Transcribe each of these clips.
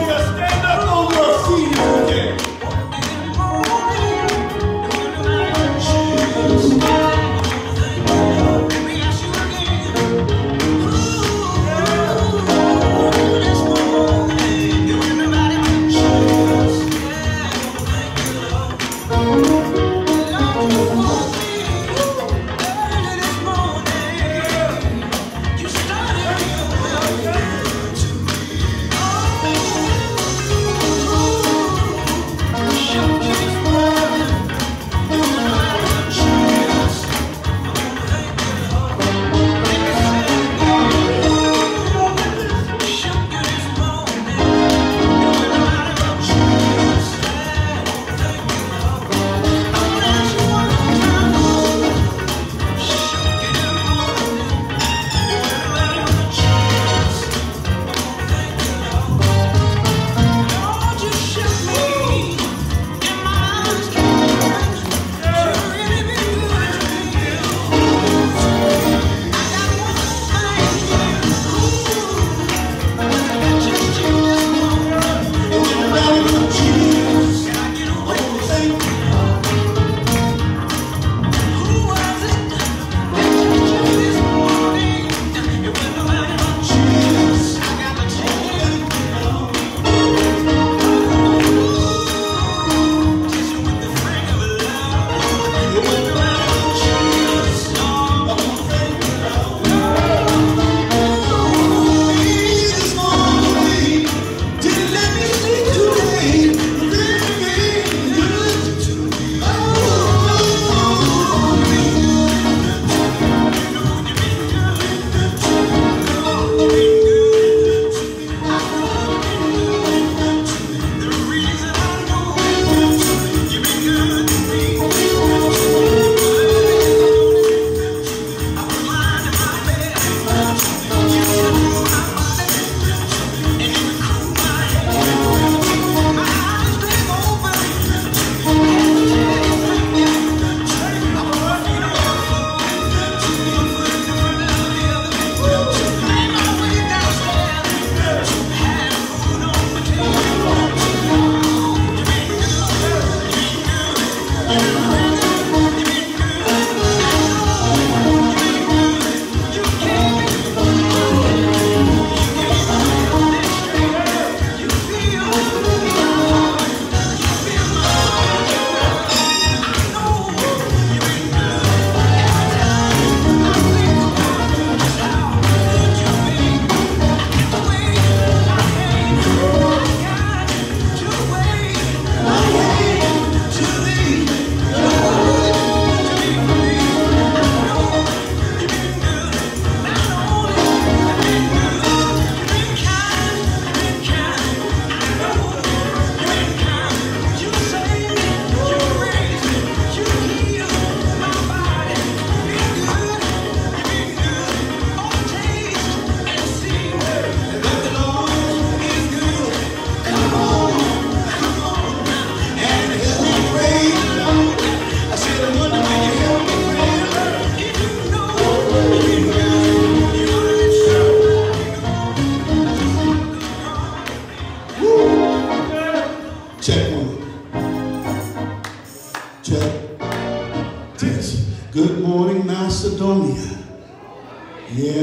Macedonia.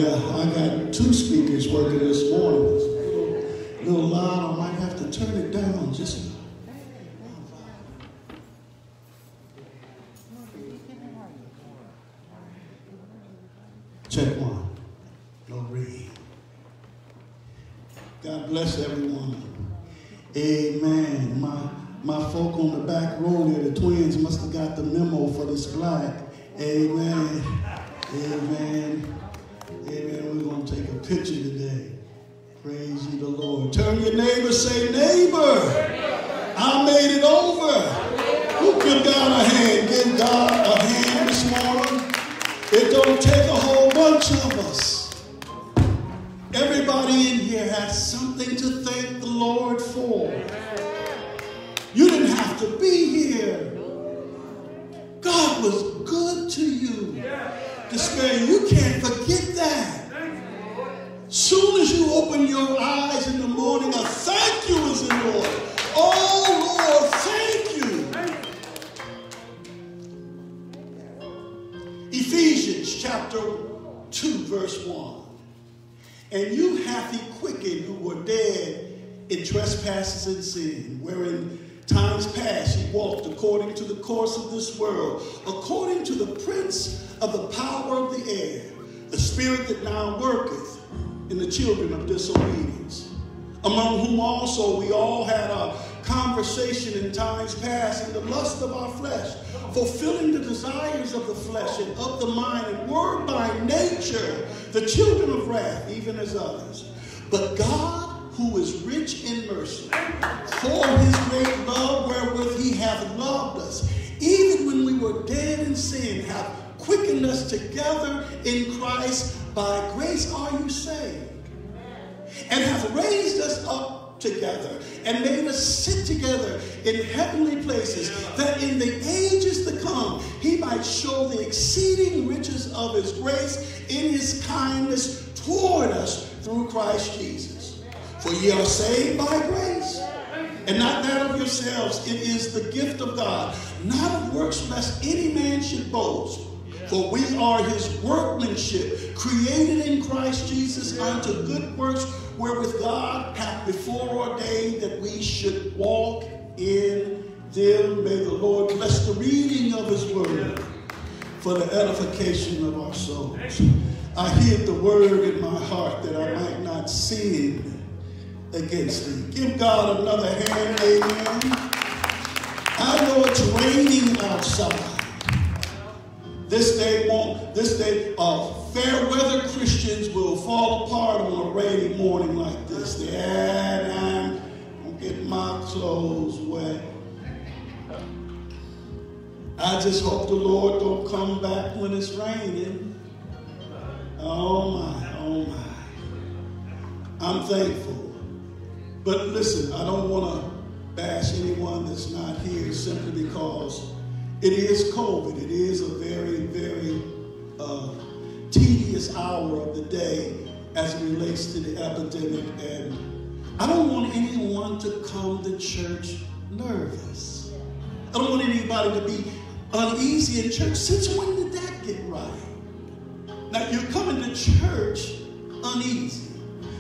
Yeah, I got two speakers working this morning. A little loud. I might have to turn it down just. a Check one. Ring. God bless everyone. Amen. My my folk on the back row there, the twins, must have got the memo for this flag. Amen. Amen. Picture today. Praise the Lord. Turn your neighbor, say, neighbor, I made it over. Who give God a hand? Give God a hand this morning. It don't take a whole bunch of us. Everybody in here has something to thank the Lord for. You didn't have to be here. God was good to you. As you in trespasses and sin, wherein times past he walked according to the course of this world, according to the prince of the power of the air, the spirit that now worketh in the children of disobedience, among whom also we all had our conversation in times past in the lust of our flesh, fulfilling the desires of the flesh and of the mind, and were by nature the children of wrath, even as others. But God, who is rich in mercy, for his great love wherewith he hath loved us, even when we were dead in sin, hath quickened us together in Christ. By grace are you saved, and hath raised us up together and made us sit together in heavenly places, that in the ages to come he might show the exceeding riches of his grace in his kindness toward us through Christ Jesus. For ye are saved by grace, and not that of yourselves. It is the gift of God, not of works, lest any man should boast. For we are his workmanship, created in Christ Jesus unto good works, wherewith God hath before ordained that we should walk in them. May the Lord bless the reading of his word for the edification of our souls. I hid the word in my heart that I might not sin against thee. Give God another hand, amen. I know it's raining outside. This day won't, this day, uh, fair weather Christians will fall apart on a rainy morning like this. And I'm gonna get my clothes wet. I just hope the Lord don't come back when it's raining. Oh my, oh my. I'm thankful. But listen, I don't want to bash anyone that's not here simply because it is COVID. It is a very, very uh, tedious hour of the day as it relates to the epidemic. And I don't want anyone to come to church nervous. I don't want anybody to be uneasy in church. Since when did that get right? Now, you're coming to church uneasy.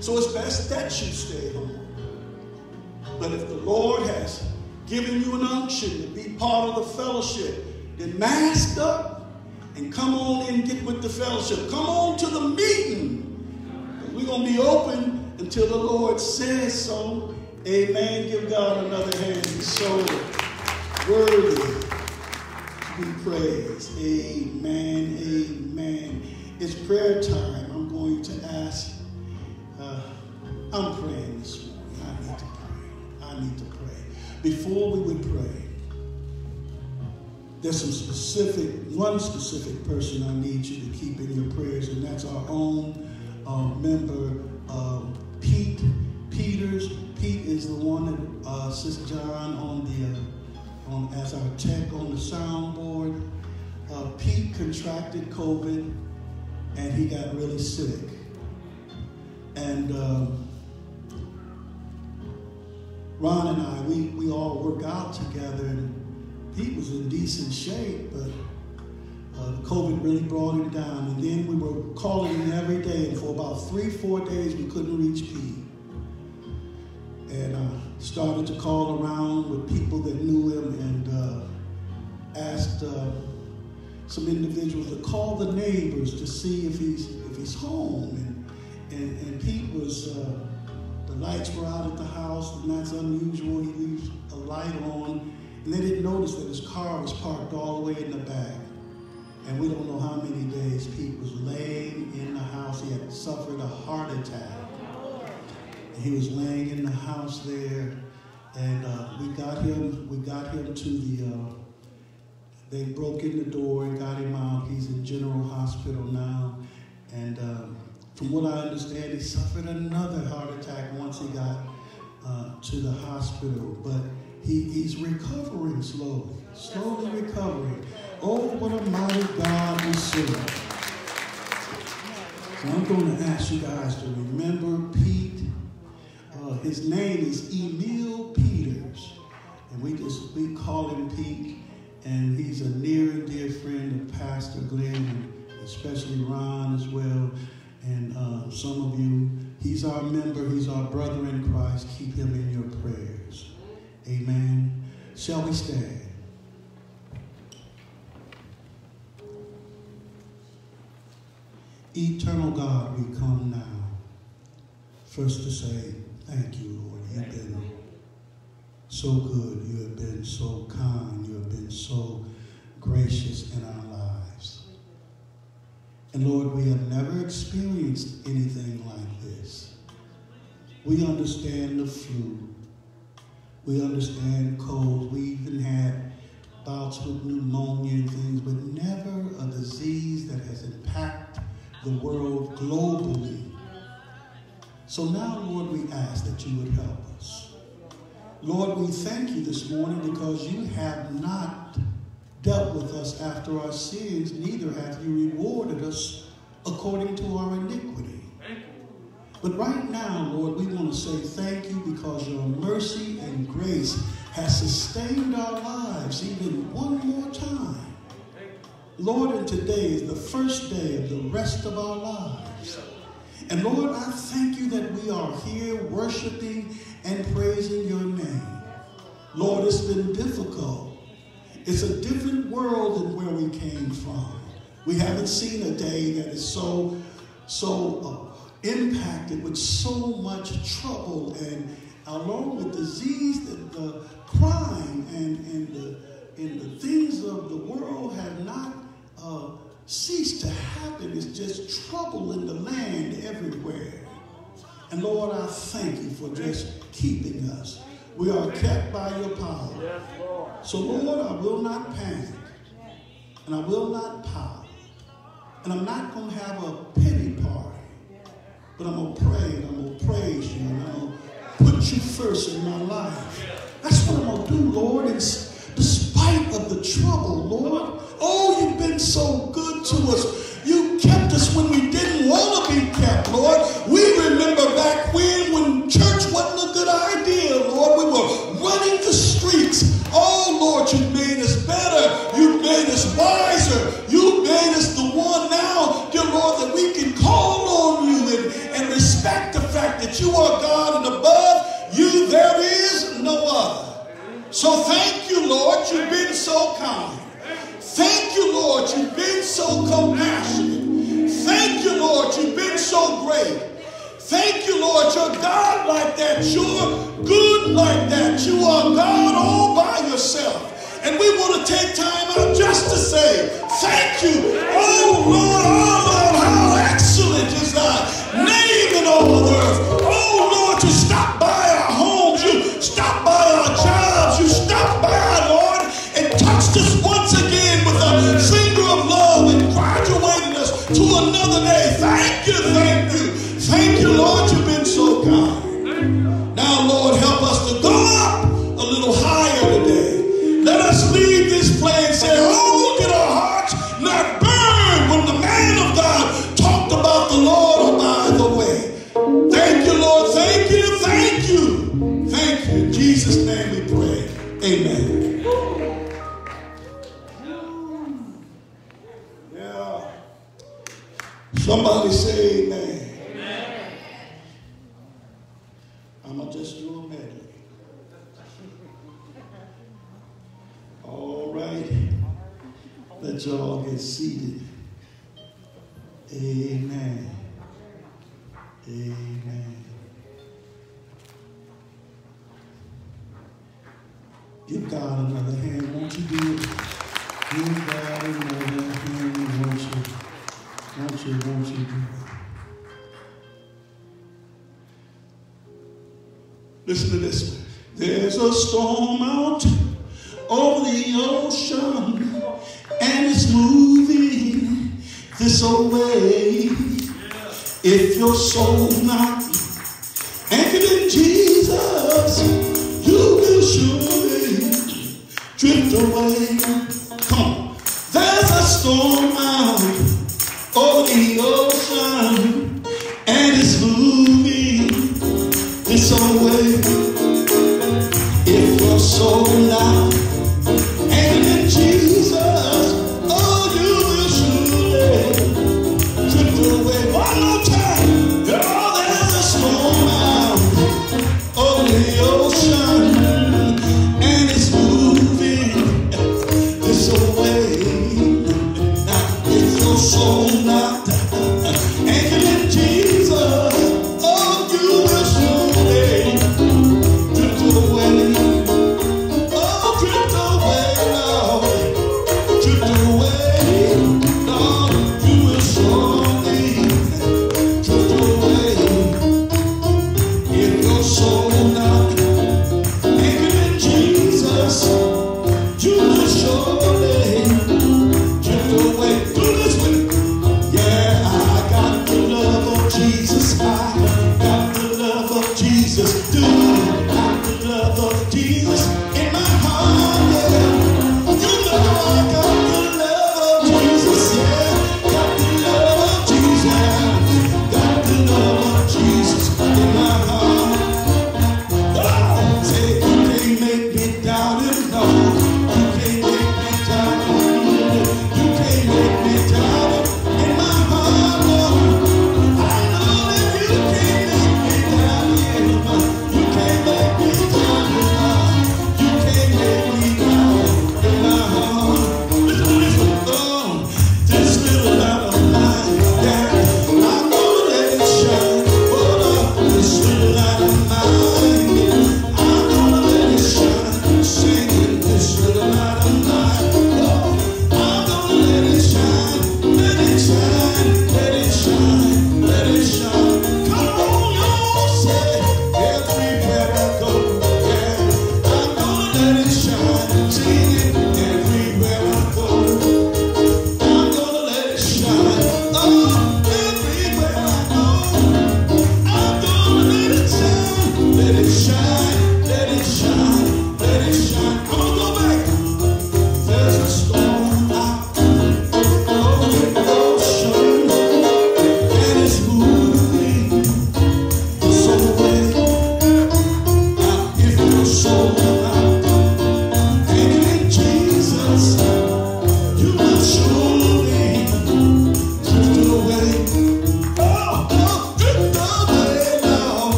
So it's best that you stay home. But if the Lord has given you an unction to be part of the fellowship, then mask up and come on and get with the fellowship. Come on to the meeting. We're going to be open until the Lord says so. Amen. Give God another hand. He's so worthy to be praised. Amen. Amen. It's prayer time. Before we would pray, there's some specific, one specific person I need you to keep in your prayers, and that's our own uh, member, uh, Pete Peters. Pete is the one that uh, Sister John on the uh, on as our tech on the soundboard. Uh, Pete contracted COVID, and he got really sick, and. Ron and I, we, we all work out together, and Pete was in decent shape, but uh, COVID really brought him down. And then we were calling him every day, and for about three, four days, we couldn't reach Pete. And I uh, started to call around with people that knew him and uh, asked uh, some individuals to call the neighbors to see if he's if he's home. And, and, and Pete was uh, lights were out at the house, and that's unusual. He leaves a light on, and they didn't notice that his car was parked all the way in the back. And we don't know how many days Pete was laying in the house. He had suffered a heart attack. And he was laying in the house there, and uh, we got him. We got him to the. Uh, they broke in the door and got him out. He's in General Hospital now, and. Um, from what I understand, he suffered another heart attack once he got uh, to the hospital, but he, he's recovering slowly, slowly recovering. Oh, what a mighty God we serve. So I'm going to ask you guys to remember Pete. Uh, his name is Emil Peters, and we just we call him Pete, and he's a near and dear friend of Pastor Glenn, and especially Ron as well. And uh, some of you He's our member, he's our brother in Christ. Keep him in your prayers. Amen. Shall we stand? Eternal God, we come now. First to say, thank you, Lord. You've been so good. You have been so kind. You have been so gracious in our. And Lord, we have never experienced anything like this. We understand the flu. We understand colds. We even had bouts with pneumonia and things, but never a disease that has impacted the world globally. So now, Lord, we ask that you would help us. Lord, we thank you this morning because you have not dealt with us after our sins, neither have you rewarded us according to our iniquity. But right now, Lord, we want to say thank you because your mercy and grace has sustained our lives even one more time. Lord, and today is the first day of the rest of our lives. And Lord, I thank you that we are here worshiping and praising your name. Lord, it's been difficult. It's a different world than where we came from. We haven't seen a day that is so, so uh, impacted with so much trouble and along with disease and the crime and, and, the, and the things of the world have not uh, ceased to happen. It's just trouble in the land everywhere. And Lord, I thank you for just keeping us. We are kept by your power. So, Lord, I will not panic. And I will not pout. And I'm not going to have a pity party. But I'm going to pray and I'm going to praise you. And I'm going to put you first in my life. That's what I'm going to do, Lord. In despite of the trouble, Lord. Oh, you've been so good to us. So kind. Thank you, Lord, you've been so compassionate. Thank you, Lord, you've been so great. Thank you, Lord, you're God like that. You're good like that. You are God all by yourself. And we want to take time out just to say, thank you. Oh, Lord, oh, Lord, how excellent is thy name in all the earth. Somebody say amen. amen. I'm going to just do a medley. All right. Let y'all get seated. Amen. Amen. Give God another hand. Won't you do it? Won't you? Listen to this. There's a storm out over the ocean, and it's moving this away. If your soul's not anchored in Jesus, you will surely drift away. Come on. There's a storm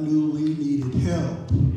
Amen. we needed you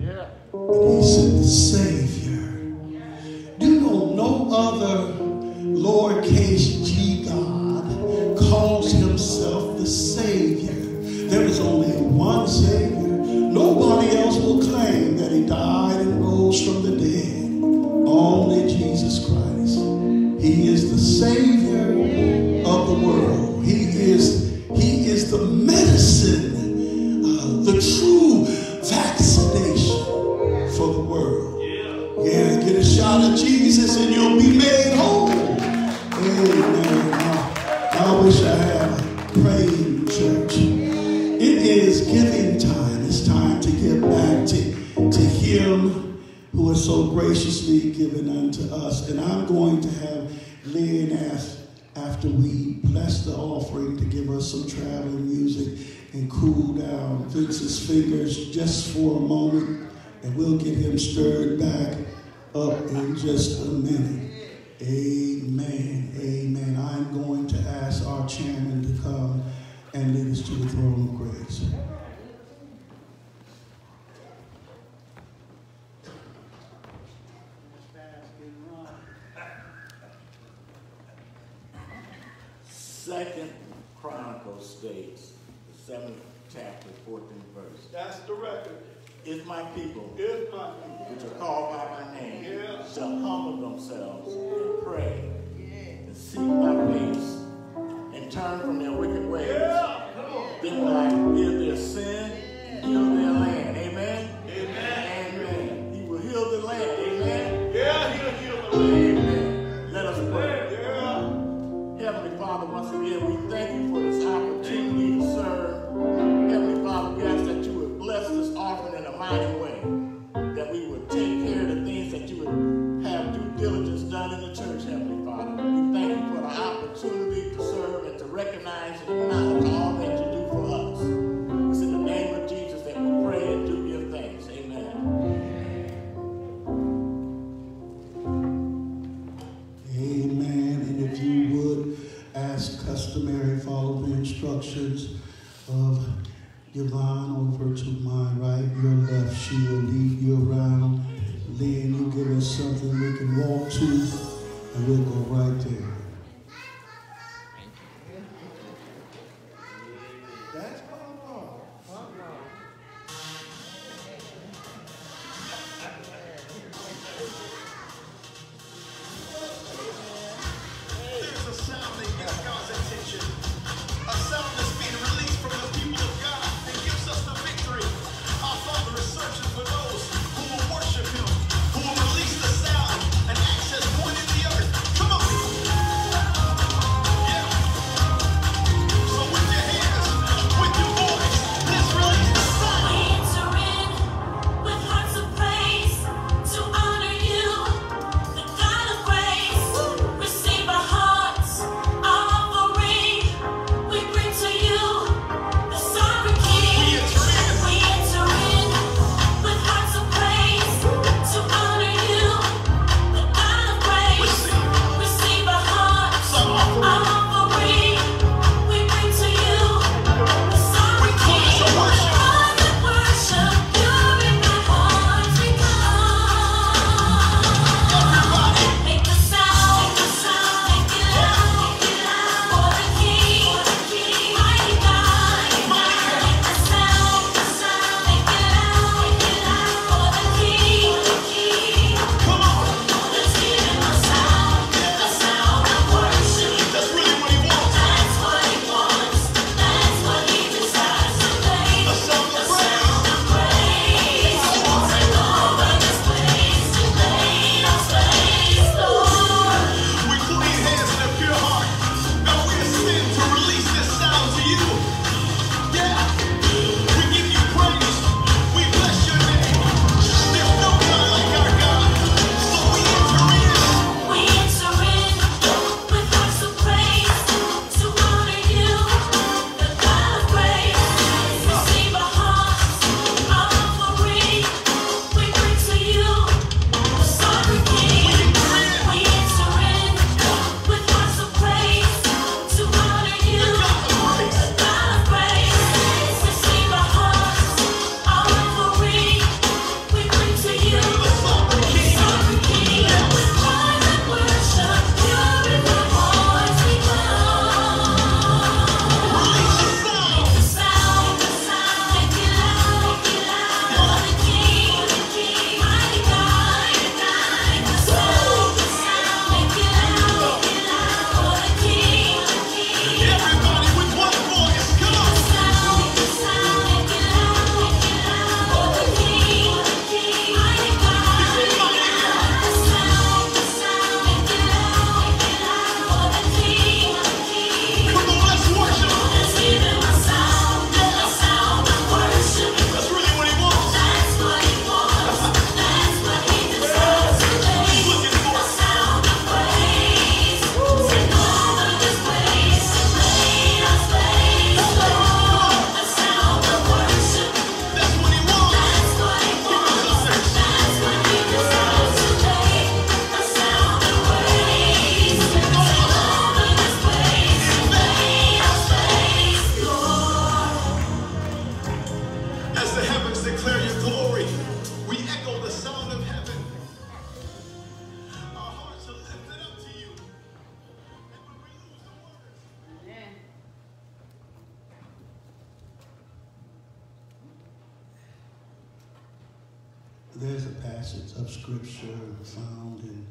There's a passage of scripture found in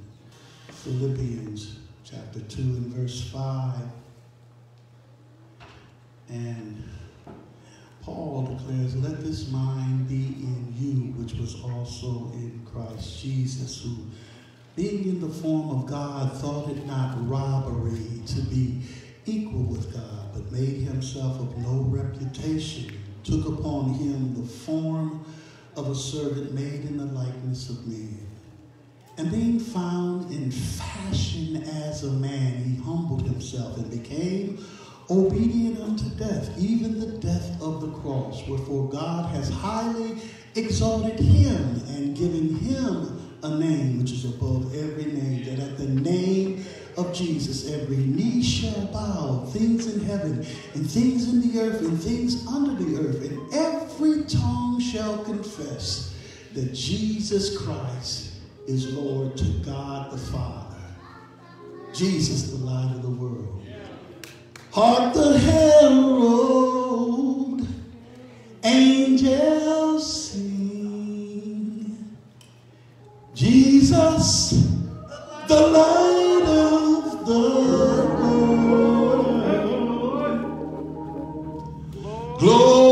Philippians chapter 2 and verse 5. And Paul declares, Let this mind be in you, which was also in Christ Jesus, who, being in the form of God, thought it not robbery to be equal with God, but made himself of no reputation, took upon him the form of a servant made in the likeness of men. And being found in fashion as a man, he humbled himself and became obedient unto death, even the death of the cross. Wherefore God has highly exalted him and given him a name which is above every name, that at the name of Jesus, every knee shall bow, things in heaven, and things in the earth, and things under the earth, and every tongue shall confess that Jesus Christ is Lord to God the Father. Jesus, the light of the world. Hark the herald, angels sing. Jesus, the light. Glory.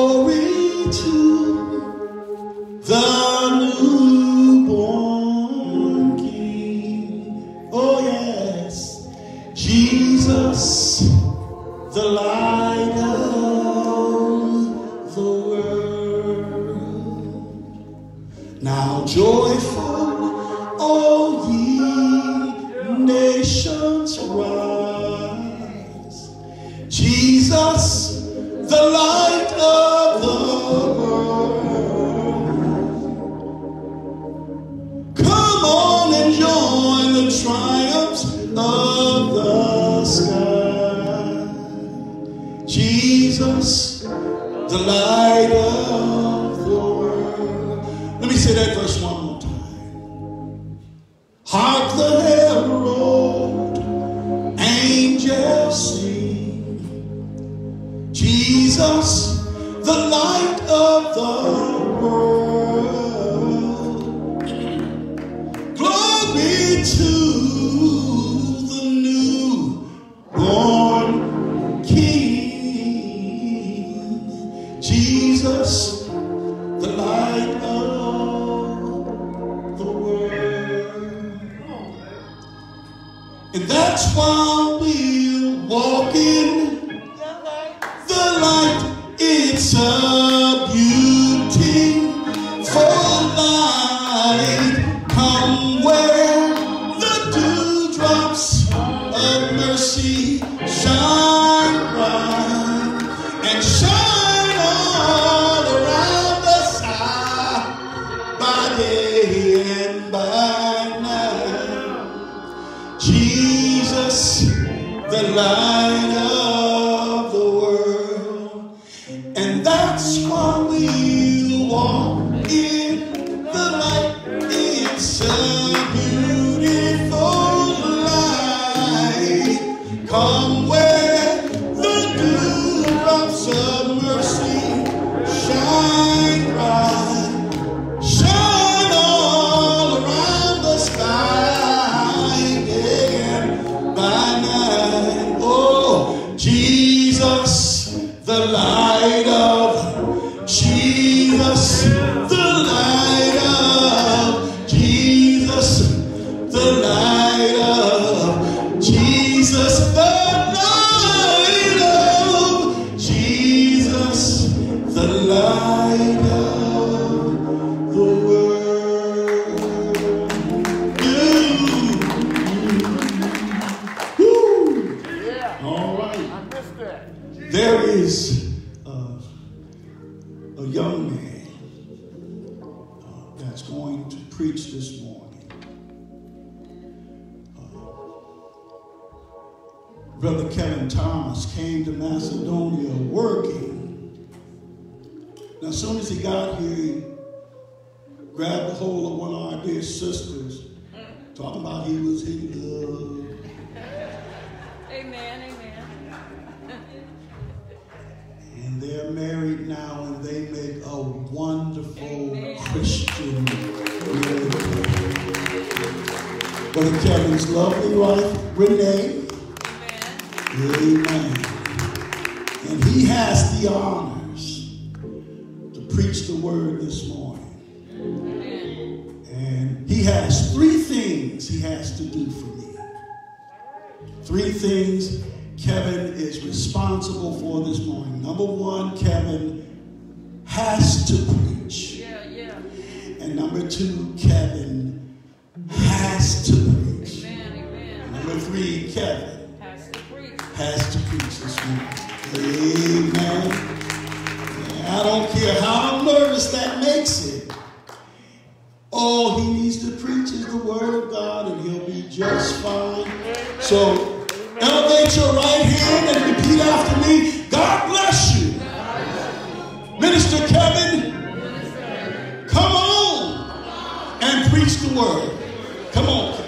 Come on,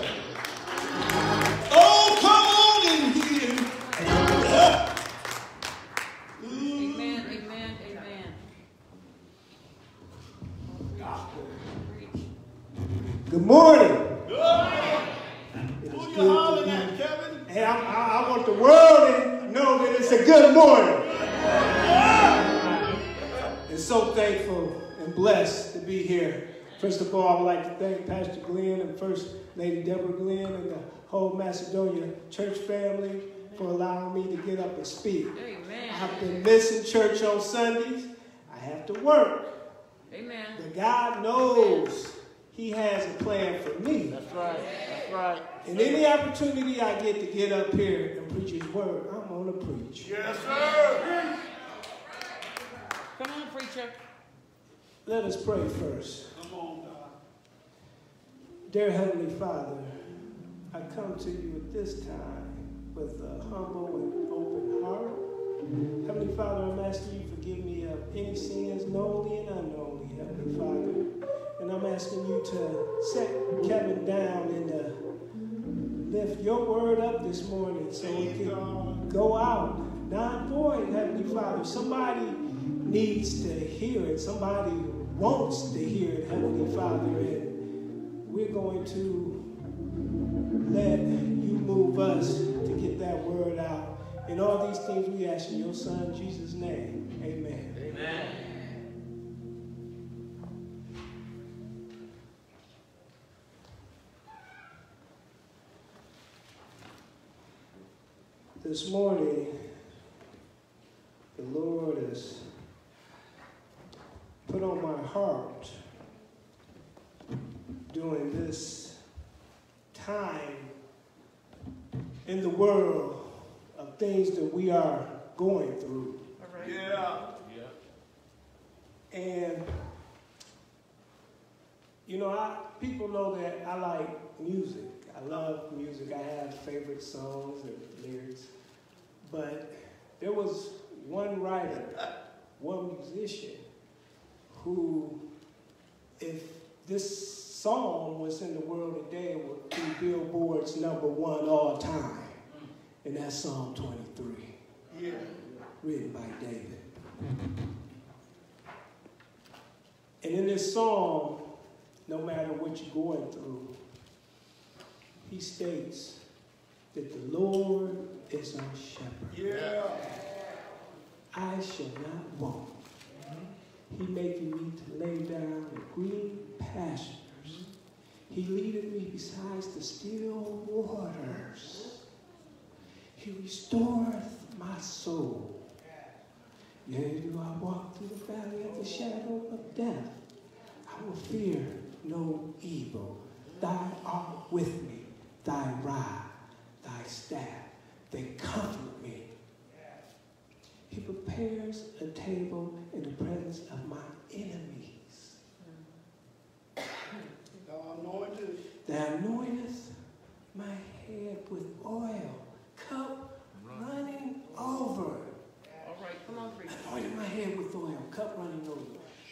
Oh, come on in here. Yeah. Amen, amen, amen. Preach. Good morning. Who you hollering at, Kevin? Hey, I, I, I want the world to know that it's a good morning. And so thankful and blessed to be here. First of all, I would like to thank Pastor Glenn and First Lady Deborah Glenn and the whole Macedonia church family for allowing me to get up and speak. Amen. I've been missing church on Sundays. I have to work. Amen. But God knows He has a plan for me. That's right. That's right. And any opportunity I get to get up here and preach His word, I'm going to preach. Yes, sir. Come on, preacher. Let us pray first. Come on, God. Dear Heavenly Father, I come to you at this time with a humble and open heart. Heavenly Father, I'm asking you to forgive me of any sins, knowingly and unknowingly, Heavenly Father. And I'm asking you to set Kevin down and to lift your word up this morning so it can go out. Not void, Heavenly Father. Somebody needs to hear it. Somebody wants to hear it, Heavenly Father. And we're going to let you move us to get that word out. And all these things we ask in your son Jesus' name. Amen. Amen. This morning, the Lord has put on my heart during this time in the world of things that we are going through. All right. Yeah. And you know, I people know that I like music. I love music. I have favorite songs and lyrics. But there was one writer, one musician, who, if this song was in the world today, would be Billboard's number one all time. And that's Psalm 23, Yeah. written by David. And in this song, no matter what you're going through, he states that the Lord is our shepherd. Yeah. I shall not want. He maketh me to lay down in green pastures. He leadeth me besides the still waters. He restoreth my soul. Yea, do I walk through the valley of the shadow of death, I will fear no evil. Thou art with me, thy rod, thy staff, they comfort me. He prepares a table in the presence of my enemies. Thou anointed. Thou anointest my head with oil, cup running over. All right. Come on, preacher. Anointed my head with oil, cup running over.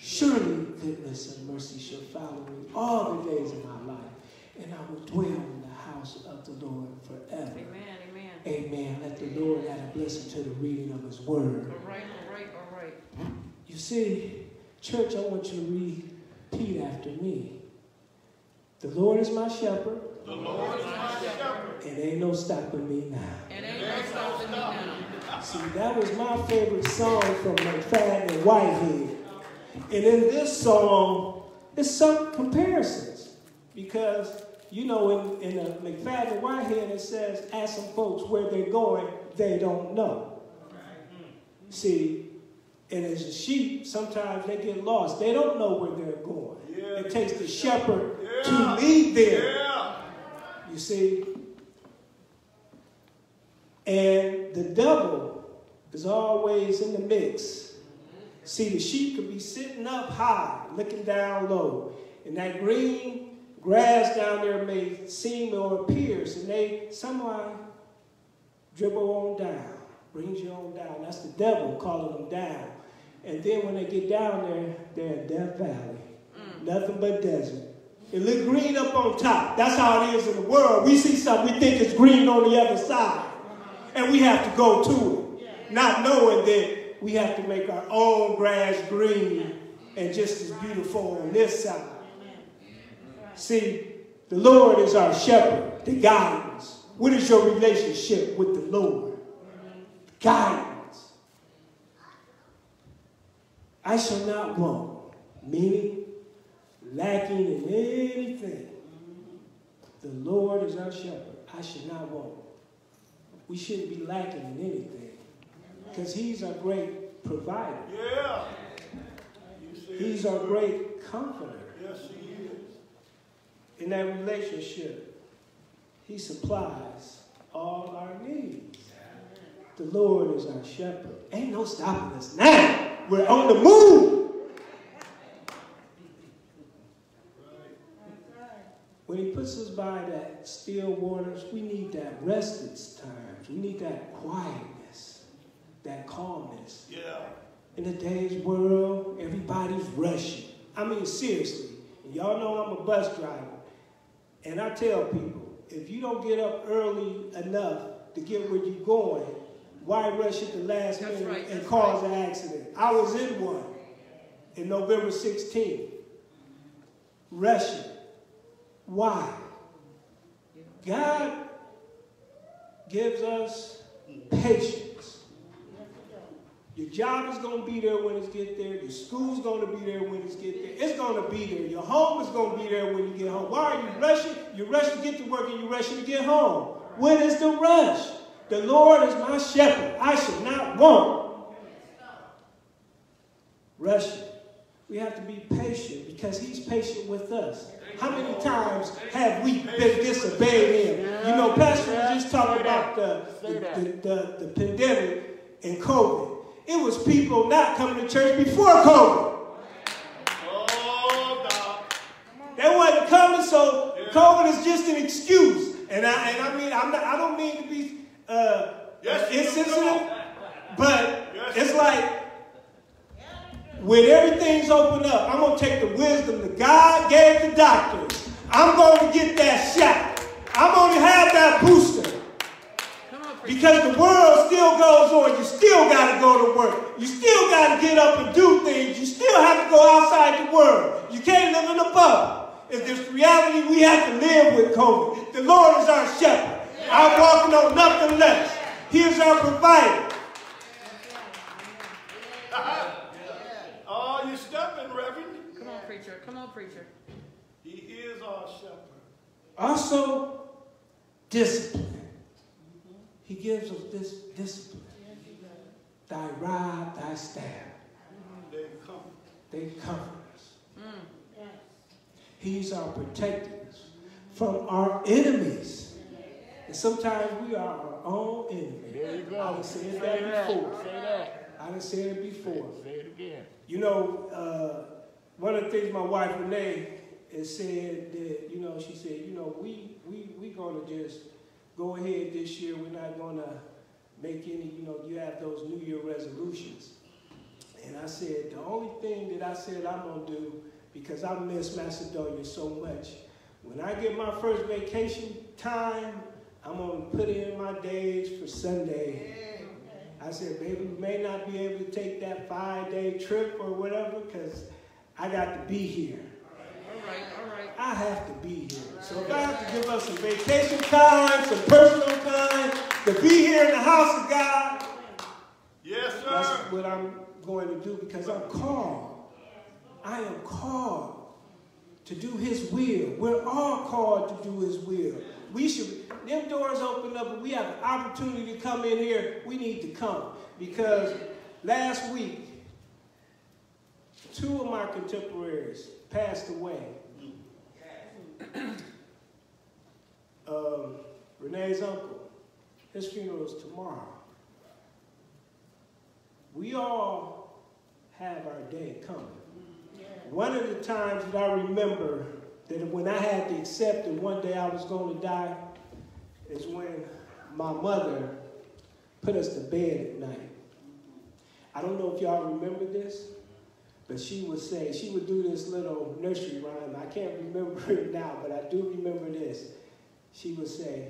Surely goodness and mercy shall follow me all the days of my life, and I will dwell in the house of the Lord forever. Amen, amen. Amen. Let the Lord add a blessing to the reading of his word. All right, all right, all right. You see, church, I want you to repeat after me. The Lord is my shepherd, The Lord is my shepherd, and ain't no stopping me now. and ain't no stopping me now. See, that was my favorite song from McFadden and Whitehead. And in this song, there's some comparisons. Because, you know, in, in a McFadden Whitehead, it says, ask some folks where they're going, they don't know. See, and as a sheep, sometimes they get lost. They don't know where they're going. Yeah. It takes the shepherd Yeah. to lead them. Yeah. You see? And the devil is always in the mix. See, the sheep could be sitting up high, looking down low. And that green grass down there may seem or appears, and they somehow dribble on down, brings you on down. That's the devil calling them down. And then when they get down there, they're in Death Valley. Mm. Nothing but desert. It look green up on top. That's how it is in the world. We see something, we think it's green on the other side. Uh-huh. And we have to go to it. Not knowing that we have to make our own grass green and just as beautiful on this side. See, the Lord is our shepherd, the guidance. What is your relationship with the Lord? Guidance. I shall not want, meaning lacking in anything. The Lord is our shepherd. I should not want. We shouldn't be lacking in anything because He's our great provider. Yeah. You see it? He's our great comforter. Yes, he is. In that relationship, He supplies all our needs. The Lord is our shepherd. Ain't no stopping us now. We're on the move. When He puts us by that still waters, we need that rested times. We need that quietness, that calmness. Yeah. In today's world, everybody's rushing. I mean, seriously. Y'all know I'm a bus driver. And I tell people, if you don't get up early enough to get where you're going, why rush at the last That's minute right, and cause an accident? I was in one in November 16th. Rushing. Why? God gives us patience. Your job is going to be there when it's get there. Your school's going to be there when it's get there. It's going to be there. Your home is going to be there when you get home. Why are you rushing? You rush to get to work and you rushing to get home. What is the rush? The Lord is my shepherd. I should not want. Rushing. We have to be patient because he's patient with us. How many times have we been disobeying him? You know, Pastor was just talking about the, the, the, the, the pandemic and COVID. It was people not coming to church before COVID. Oh, God. They wasn't coming, so COVID is just an excuse. And I and I mean I'm not I don't mean to be uh Yes, insensitive, but Yes. it's like when everything's opened up, I'm gonna take the wisdom that God gave the doctors. I'm gonna get that shot. I'm gonna have that booster. Come on, preacher. Because the world still goes on. You still got to go to work. You still got to get up and do things. You still have to go outside the world. You can't live in a bubble. If there's reality, we have to live with COVID. The Lord is our shepherd. I'm walking on nothing less. He is our provider. Oh, you stepping, Reverend. Come on, preacher. Come on, preacher. He is our shepherd. Also, discipline. He gives us this discipline. Thy rod, thy staff, They come. they comfort us. He's our protector from our enemies. And sometimes we are our own enemy. There you go. I done said Say that that. before. Say that. I done said it before. Say it again. You know, uh, one of the things my wife Renee has said that, you know, she said, you know, we we we gonna just go ahead this year. We're not gonna make any, you know, you have those New Year resolutions. And I said, the only thing that I said I'm gonna do, because I miss Macedonia so much, when I get my first vacation time, I'm gonna put in my days for Sunday. I said, baby, we may not be able to take that five day trip or whatever, because I got to be here. All right, all right. I have to be here. So have to give us some vacation time, some personal time, to be here in the house of God, Yes, sir. that's what I'm going to do because I'm called. I am called to do His will. We're all called to do His will. We should, them doors open up and we have an opportunity to come in here. We need to come because last week, two of my contemporaries passed away. Um, Renee's uncle, his funeral is tomorrow. We all have our day coming. One of the times that I remember that when I had to accept that one day I was going to die is when my mother put us to bed at night. I don't know if y'all remember this, but she would say, she would do this little nursery rhyme. I can't remember it now, but I do remember this. She would say,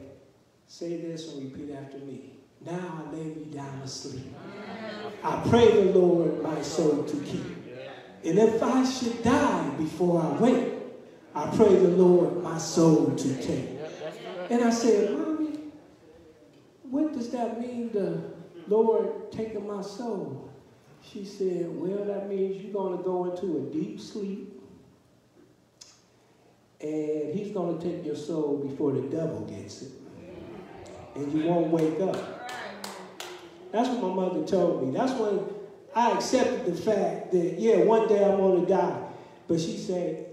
say this and repeat after me. Now I lay me down to sleep. I pray the Lord my soul to keep. And if I should die before I wake, I pray the Lord my soul to take. And I said, Mommy, what does that mean, the Lord taking my soul? She said, Well, that means you're going to go into a deep sleep. And he's going to take your soul before the devil gets it. And you won't wake up. That's what my mother told me. That's when I accepted the fact that, yeah, one day I'm going to die. But she said,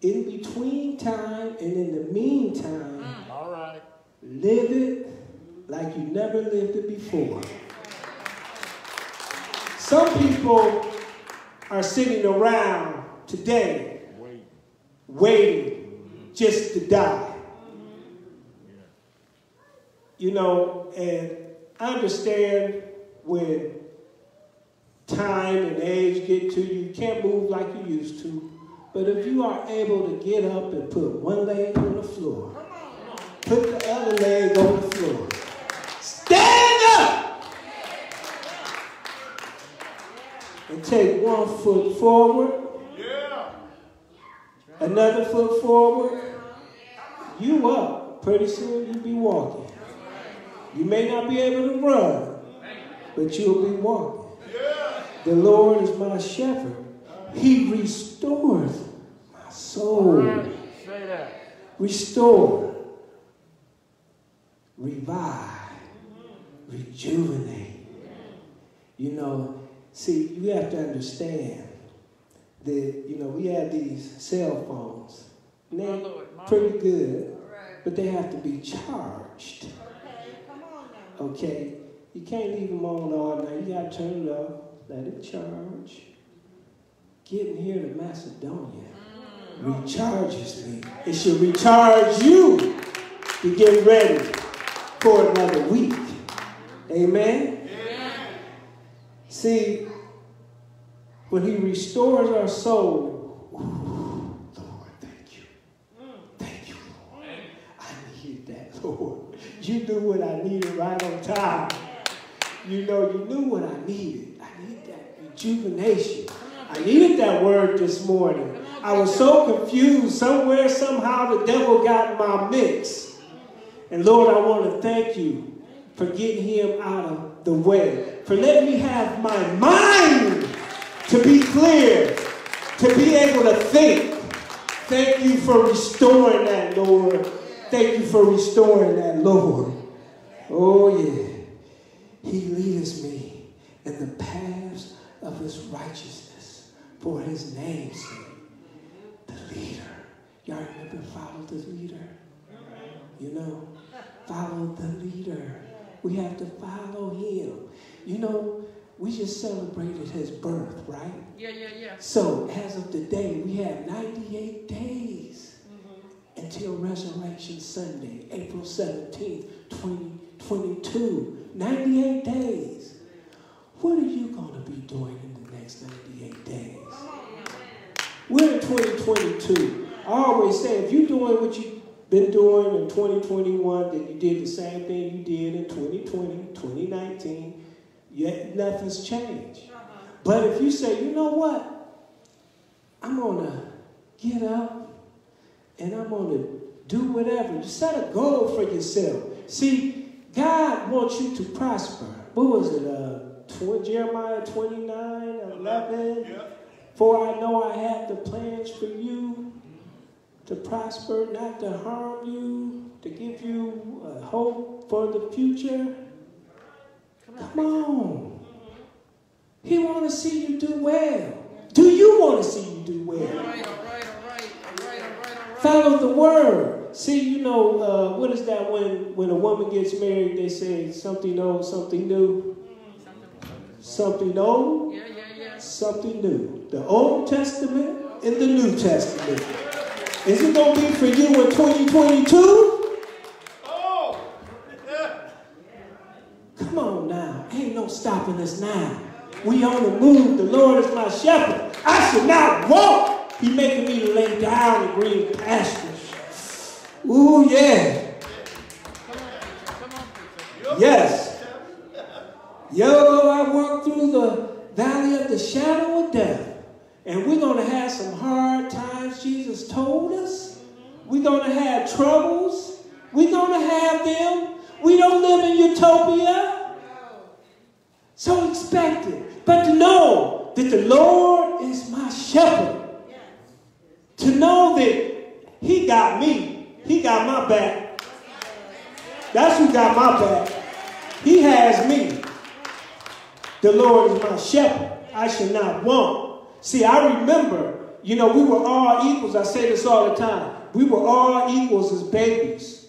in between time and in the meantime, Mm. All right. live it like you never lived it before. Some people are sitting around today. Waiting just to die. You know, and I understand when time and age get to you, you can't move like you used to. But if you are able to get up and put one leg on the floor, put the other leg on the floor, stand up and take one foot forward, another foot forward, you up. Pretty soon you'll be walking. You may not be able to run, but you'll be walking. The Lord is my shepherd. He restores my soul. Restore, revive, rejuvenate. You know, see, you have to understand that, you know, we have these cell phones. And they're Lord, pretty good, Right. but they have to be charged. Okay? You can't leave them on all night. You got to turn it off, let it charge. Getting here to Macedonia recharges me. It should recharge you to get ready for another week. Amen? See, when He restores our soul, Lord, thank you. Thank you, Lord. I needed that, Lord. You knew what I needed right on time. You know, you knew what I needed. I need that rejuvenation. I needed that word this morning. I was so confused. Somewhere, somehow, the devil got in my mix. And Lord, I want to thank you for getting him out of the way, for letting me have my mind to be clear, to be able to think. Thank you for restoring that, Lord. Thank you for restoring that, Lord. Oh, yeah. He leadeth me in the paths of his righteousness for his name's sake. The leader. Y'all remember follow the leader? You know, follow the leader. We have to follow him. You know, we just celebrated his birth, right? Yeah, yeah, yeah. So, as of today, we have 98 days until Resurrection Sunday, April 17th, 2022. 98 days. What are you going to be doing in the next 98 days? We're in 2022. I always say if you're doing what you've been doing in 2021, then you did the same thing you did in 2020, 2019, yet nothing's changed. But if you say, you know what? I'm going to get up and I'm going to do whatever. You set a goal for yourself. See, God wants you to prosper. What was it? Uh, tw- Jeremiah 29, 11. For I know I have the plans for you to prosper, not to harm you, to give you a hope for the future. Come on. He want to see you do well. Do you want to see you do well? Follow the word. See, you know, uh, what is that when, when a woman gets married, they say something old, something new? Something old, Yeah, yeah, yeah. something new. The Old Testament and the New Testament. Is it going to be for you in 2022? Come on stopping us now. We on the move. The Lord is my shepherd. I should not walk. He making me to lay down in green pastures. Ooh, yeah. Yes. Yo, I walk through the valley of the shadow of death. And we're going to have some hard times, Jesus told us. We're going to have troubles. We're going to have them. We don't live in utopia. So expect it. But to know that the Lord is my shepherd. To know that He got me. He got my back. That's who got my back. He has me. The Lord is my shepherd. I shall not want. See, I remember, you know, we were all equals. I say this all the time. We were all equals as babies.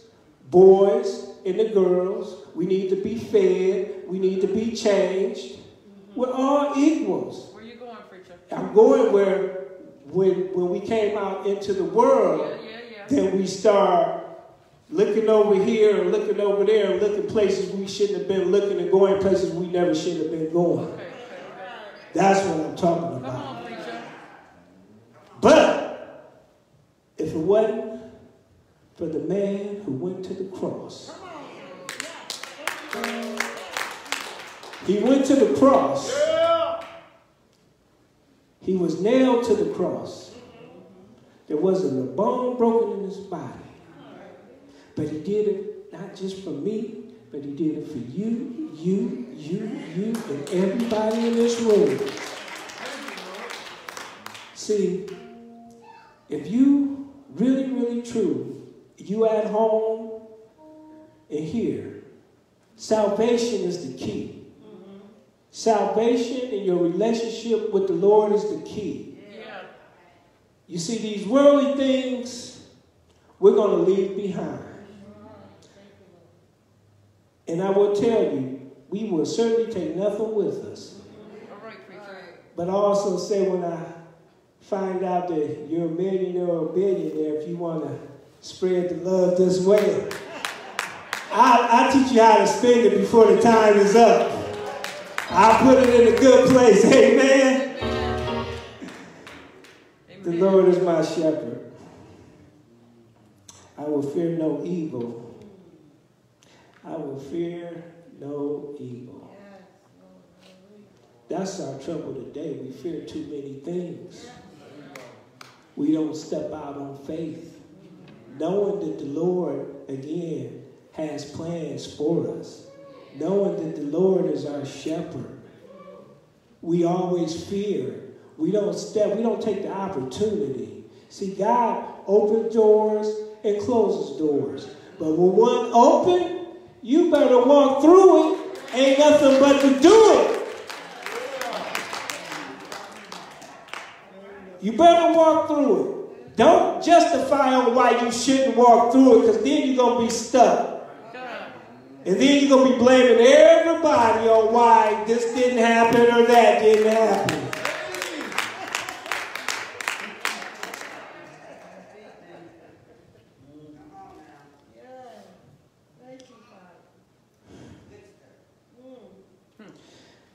Boys and the girls. We need to be fed. We need to be changed. We're all equals. Where you going, preacher? I'm going where when when we came out into the world, Yeah, yeah, yeah. then we start looking over here and looking over there and looking places we shouldn't have been looking and going places we never should have been going. Okay, okay, okay. That's what I'm talking Come about. on. But if it wasn't for the man who went to the cross, he went to the cross. He was nailed to the cross. There wasn't a bone broken in his body. But he did it not just for me, but he did it for you, you, you, you, and everybody in this room. See, if you really, really true, you at home and here, salvation is the key. Salvation and your relationship with the Lord is the key. Yeah. You see, these worldly things we're going to leave behind. And I will tell you, we will certainly take nothing with us. All right, preacher. But I also say when I find out that you're a millionaire or a billionaire, if you want to spread the love this way, I'll, I'll teach you how to spend it before the time is up. I'll put it in a good place. Amen. Amen. The Lord is my shepherd. I will fear no evil. I will fear no evil. That's our trouble today. We fear too many things. We don't step out on faith, knowing that the Lord, again, has plans for us, knowing that the Lord is our shepherd. We always fear. We don't step, we don't take the opportunity. See, God opens doors and closes doors. But when one open, you better walk through it. Ain't nothing but to do it. You better walk through it. Don't justify on why you shouldn't walk through it, because then you're going to be stuck. And then you're going to be blaming everybody on why this didn't happen or that didn't happen.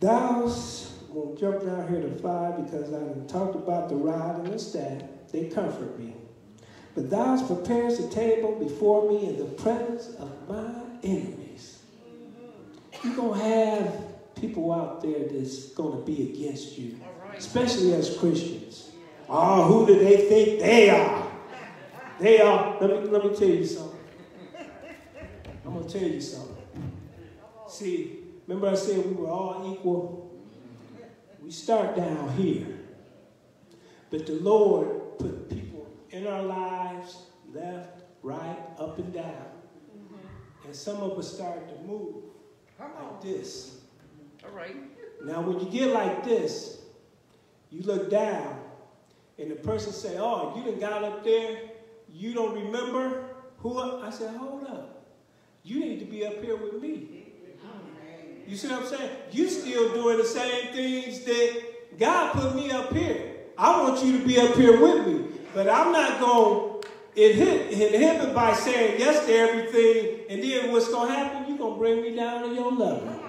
Thou's to jump down here to five because I talked about the rod and the staff. They comfort me. But thou prepares the table before me in the presence of my enemies. You're going to have people out there that's going to be against you, especially as Christians. Oh, who do they think they are? They are. Let me, let me tell you something. I'm going to tell you something. See, remember I said we were all equal? We start down here. But the Lord put people in our lives, left, right, up and down. And some of us started to move like this. All right. Now, when you get like this, you look down, and the person say, "Oh, you done got up there. You don't remember who?" I I said, "Hold up. You need to be up here with me." You see what I'm saying? You still doing the same things that God put me up here. I want you to be up here with me, but I'm not going to inhibit, inhibit by saying yes to everything, and then what's going to happen? You're going to bring me down to your level.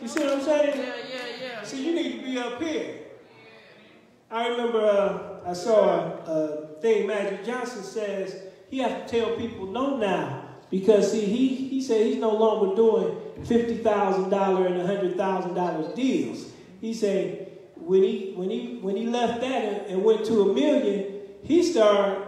You see what I'm saying? Yeah, yeah, yeah. See, you need to be up here. I remember uh, I saw a, a thing Magic Johnson says he has to tell people no now because see he he said he's no longer doing fifty thousand dollar and hundred thousand dollars deals. He said when he when he when he left that and, went to a million, he started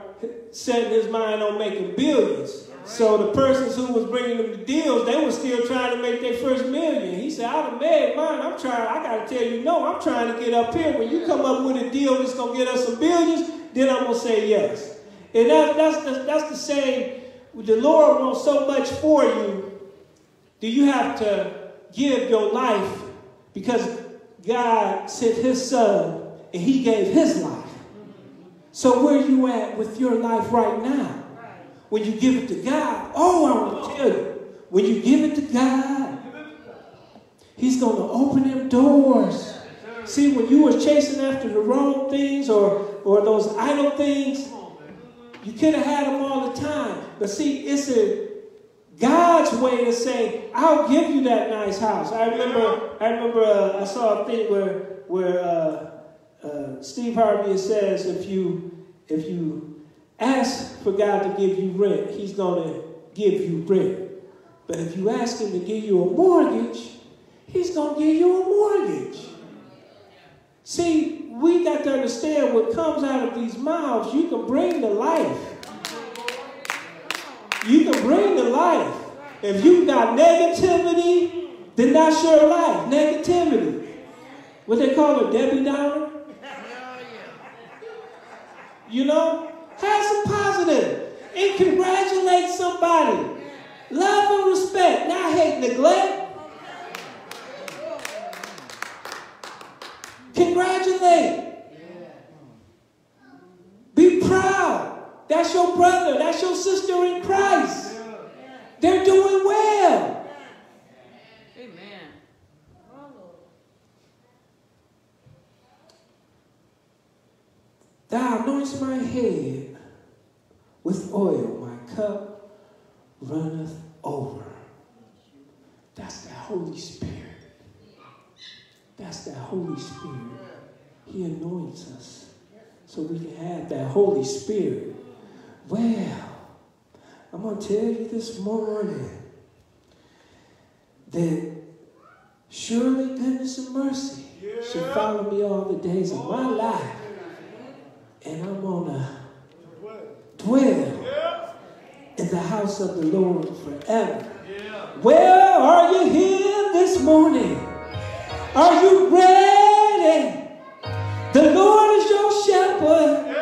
setting his mind on making billions. So the persons who was bringing them the deals, they were still trying to make their first million. He said, "I'd have made mine. I'm trying. I got to tell you, no. I'm trying to get up here. When you come up with a deal that's gonna get us some billions, then I'm gonna say yes." And that, that's the, that's the same. The Lord wants so much for you. Do you have to give your life because God sent His Son and He gave His life? So where you at with your life right now? When you give it to God, oh, I want to tell you, when you give it to God, He's going to open them doors. See, when you were chasing after the wrong things or, or those idle things, you could have had them all the time. But see, it's a God's way to say, I'll give you that nice house. I remember, I remember uh, I saw a thing where, where uh, uh, Steve Harvey says, if you, if you Ask for God to give you rent, He's going to give you rent. But if you ask Him to give you a mortgage, He's going to give you a mortgage. See, we got to understand what comes out of these mouths, you can bring to life. You can bring the life. If you've got negativity, then that's your life. Negativity. What they call it, Debbie Downer? You know? Have some positive and congratulate somebody. Love and respect, not hate, neglect. Congratulate. Be proud. That's your brother. That's your sister in Christ. They're doing well. Amen. Thou anoints my head with oil, my cup runneth over. That's the Holy Spirit. That's the Holy Spirit. He anoints us so we can have that Holy Spirit. Well, I'm going to tell you this morning that surely goodness and mercy shall follow me all the days of my oh. life and I'm gonna dwell in the house of the Lord forever. Well, are you here this morning? Are you ready? The Lord is your shepherd.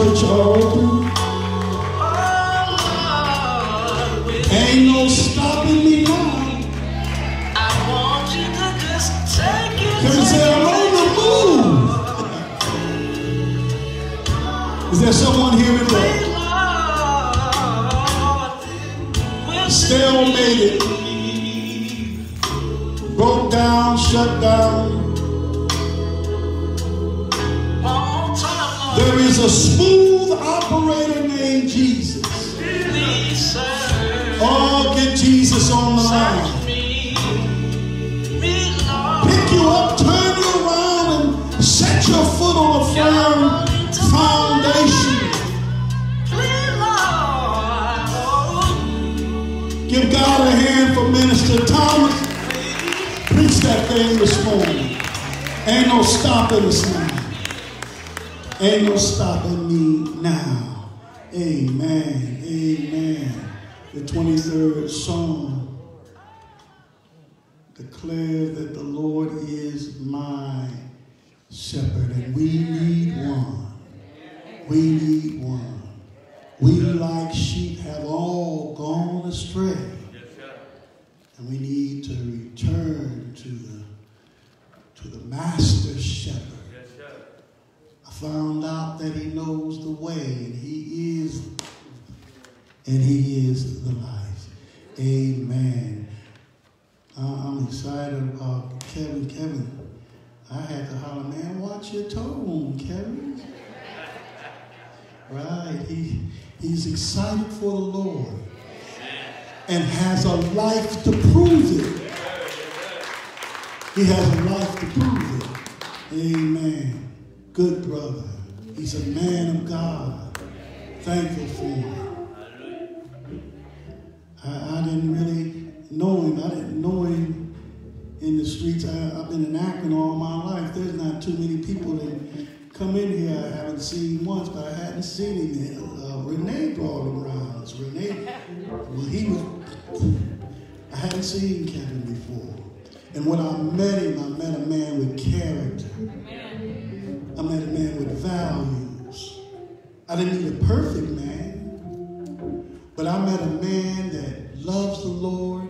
Church all. Man, watch your tone, Kevin. Right. He, he's excited for the Lord and has a life to prove it. He has a life to prove it. Amen. Good brother. He's a man of God. Thankful for him. I, I didn't really know him. I didn't know him in the streets. I, have been in Akron all my life. Not too many people that come in here I haven't seen once, but I hadn't seen him. Uh, Renee brought him around. Renee, well, he was, I hadn't seen Kevin before. And when I met him, I met a man with character. I met a man with values. I didn't need a perfect man, but I met a man that loves the Lord,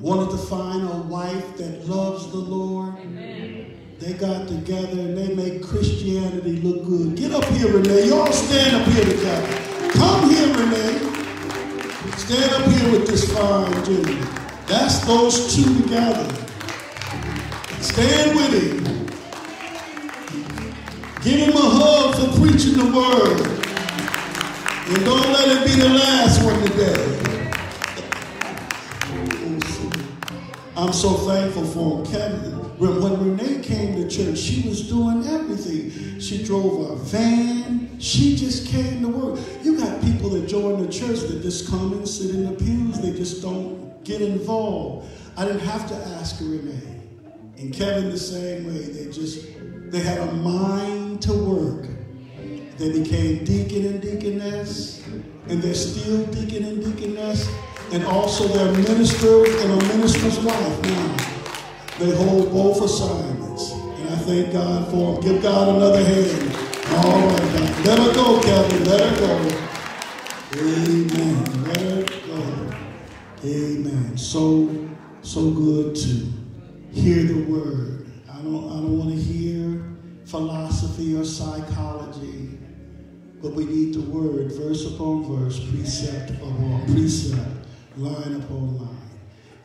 wanted to find a wife that Lord. They got together and they make Christianity look good. Get up here, Renee. Y'all stand up here together. Come here, Renee. Stand up here with this fine gentleman. That's those two together. Stand with him. Give him a hug for preaching the word. And don't let it be the last one today. I'm so thankful for him. Kevin, when, when Renee came to church, she was doing everything. She drove a van. She just came to work. You got people that join the church that just come and sit in the pews. They just don't get involved. I didn't have to ask Renee. And Kevin the same way. They just, they had a mind to work. They became deacon and deaconess. And they're still deacon and deaconess. And also they're minister and a minister's wife now. They hold both assignments. And I thank God for them. Give God another hand. All right, God. Let her go, Kevin. Let her go. Amen. Let her go. Amen. So, so good to hear the word. I don't, I don't want to hear philosophy or psychology, but we need the word, verse upon verse, precept upon precept, line upon line.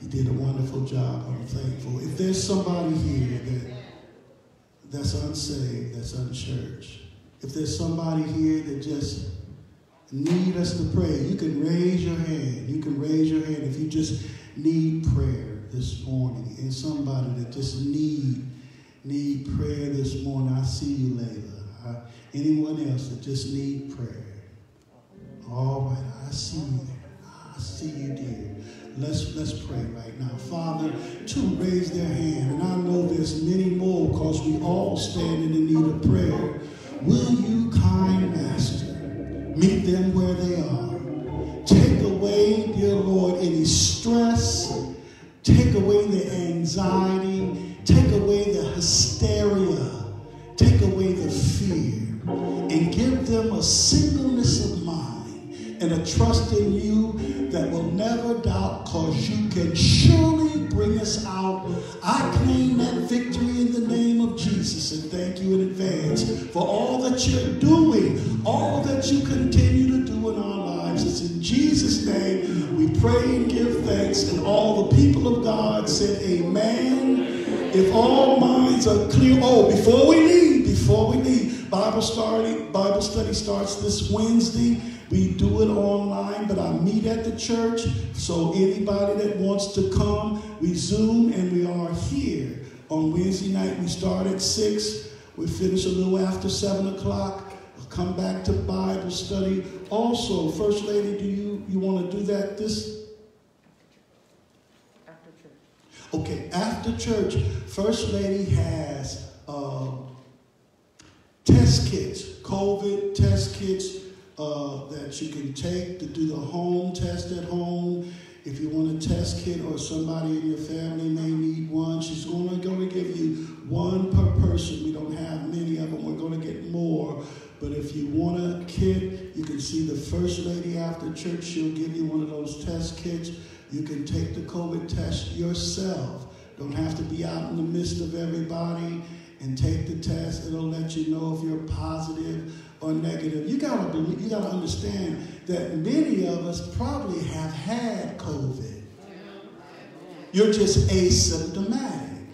You did a wonderful job. I'm thankful. If there's somebody here that that's unsaved, that's unchurched, if there's somebody here that just need us to pray, you can raise your hand. You can raise your hand if you just need prayer this morning. And somebody that just need need prayer this morning. I see you, Layla. Uh, anyone else that just need prayer? All right, I see you. I see you, dear. Let's let's pray right now. Father, to raise their hand, and I know there's many more because we all stand in the need of prayer. Will you, kind master, meet them where they are? Take away, dear Lord, any stress, take away the anxiety, take away the hysteria, take away the fear, and and a trust in you that will never doubt because you can surely bring us out. I claim that victory in the name of Jesus and thank you in advance for all that you're doing, all that you continue to do in our lives. It's in Jesus' name we pray and give thanks. And all the people of God said, Amen. If all minds are clear, oh, before we leave, before we leave, Bible study, Bible study starts this Wednesday. We do it online, but I meet at the church. So anybody that wants to come, we Zoom and we are here. On Wednesday night, we start at 6. We finish a little after 7 o'clock. We'll come back to Bible study. Also, First Lady, do you, you want to do that this After church. Okay, after church, First Lady has uh, test kits, COVID test kits uh, that you can take to do the home test at home. If you want a test kit or somebody in your family may need one, she's only going to give you one per person. We don't have many of them. We're going to get more. But if you want a kit, you can see the First Lady after church. She'll give you one of those test kits. You can take the COVID test yourself. Don't have to be out in the midst of everybody and take the test. It'll let you know if you're positive or negative. You gotta believe, you gotta understand that many of us probably have had COVID. You're just asymptomatic.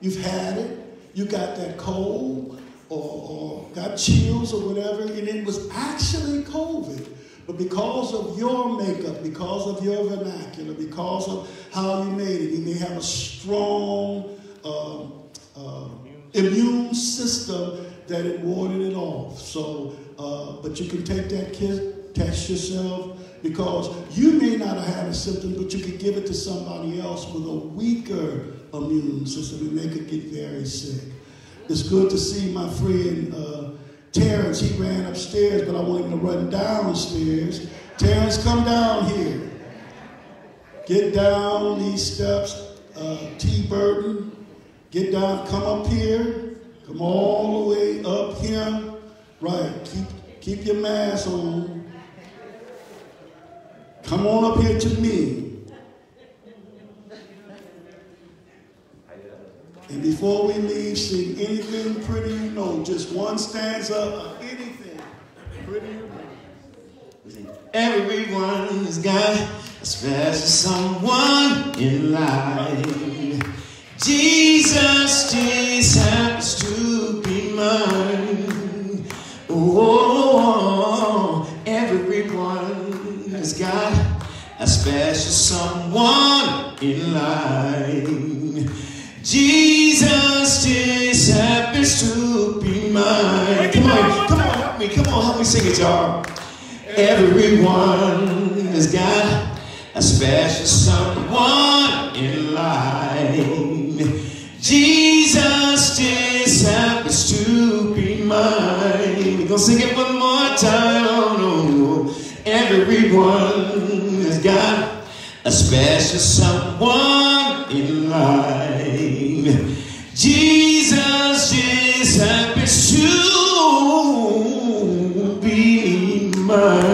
You've had it, you got that cold or, or got chills or whatever, and it was actually COVID. But because of your makeup, because of your vernacular, because of how you made it, you may have a strong um, uh, immune system that it warded it off. So, uh, but you can take that kit, test yourself, because you may not have had a symptom, but you could give it to somebody else with a weaker immune system, and they could get very sick. It's good to see my friend uh, Terrence. He ran upstairs, but I want him to run downstairs. Terrence, come down here. Get down these steps. Uh, T. Burton, get down. Come up here. Come all the way up here. Right. Keep keep your mask on. Come on up here to me. And before we leave, sing anything pretty you know. Just one stanza of anything pretty you know. Everyone has got a special someone in life. Jesus just happens to be mine. Oh, everyone has got a special someone in life. Jesus just happens to be mine. Come on, come on, help me. Come on, help me sing it, y'all. Everyone has got a special someone in life. Jesus just happens to be mine. We're gonna sing it one more time. Oh no. Everyone has got a special someone in life. Jesus just happens to be mine.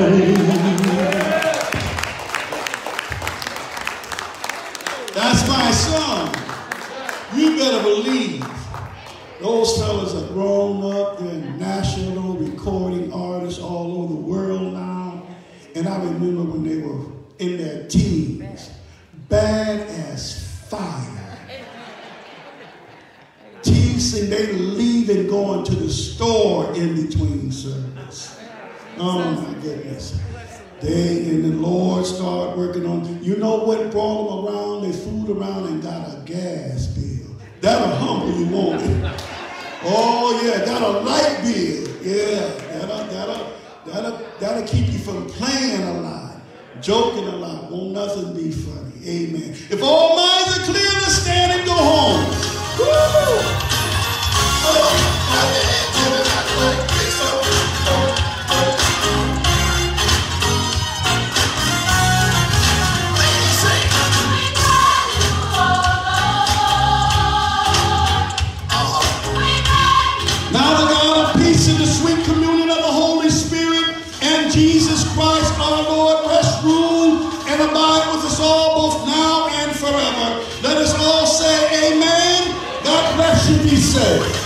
Believe. Those fellas are grown up. They're national recording artists all over the world now. And I remember when they were in their teens, bad as fire. Teasing, they leaving, going to the store in between service. Oh my goodness. They and the Lord start working on. You know what brought them around? They fooled around and got a gas bill. That'll humble you, won't it? Oh yeah, a light bill. Yeah, that'll that'll that'll that'll keep you from playing a lot, joking a lot. Won't nothing be funny. Amen. If all minds are clear, let's stand and go home. Woo! Now say?